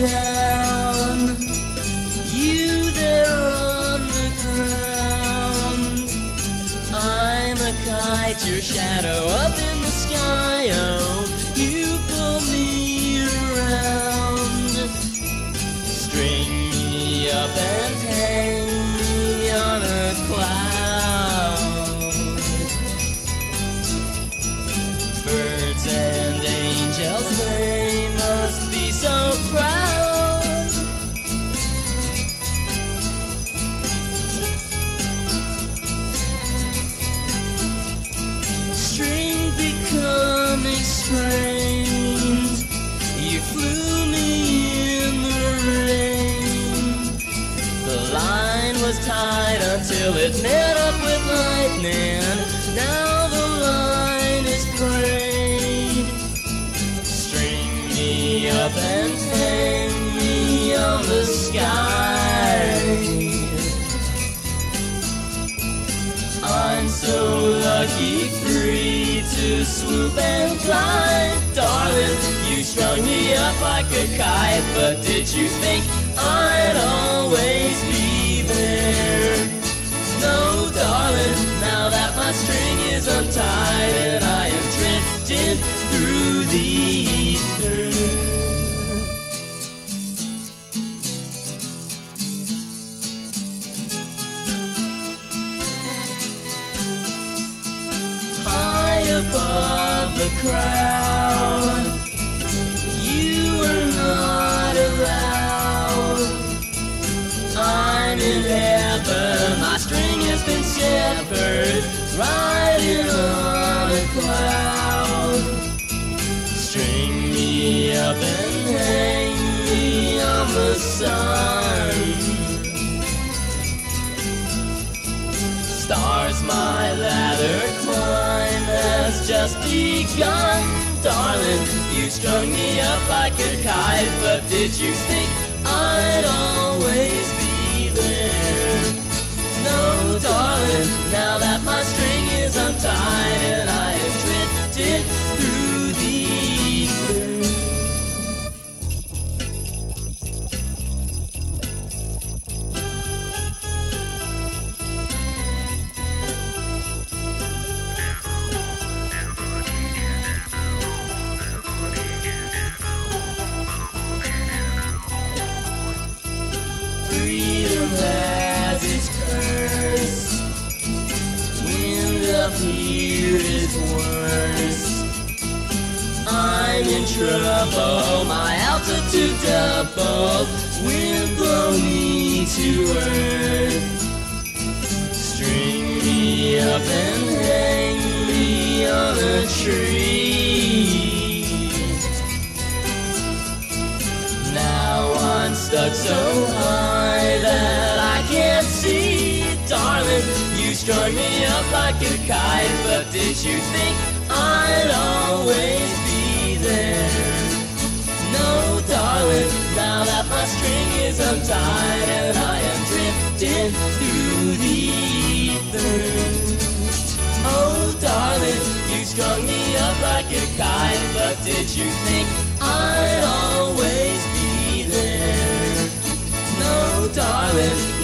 down. You there on the ground. I'm a kite, your shadow up in the sky. You flew me in the rain. The line was until it met up with lightning. Now the line is. String me up and hang me on the sky. I'm so lucky, free to swoop and fly. Darling, you strung me up like a kite, but did you think I'd always be there? No, darling, now that my string is untied and I am drifting through the above the crowd. You are not allowed. I'm in heaven, my string has been severed, riding on a cloud. String me up and hang me on the sun. Just begun. Darling, you strung me up like a kite, but did you think I'd always worse. I'm in trouble. My altitude. Wind blow me to earth. String me up and hang me on a tree. Now I'm stuck so high strung me up like a kite, but did you think I'd always be there? No, darling, now that my string is untied and I am drifting through the ether. Oh, darling, you strung me up like a kite, but did you think I'd always be there? No, darling,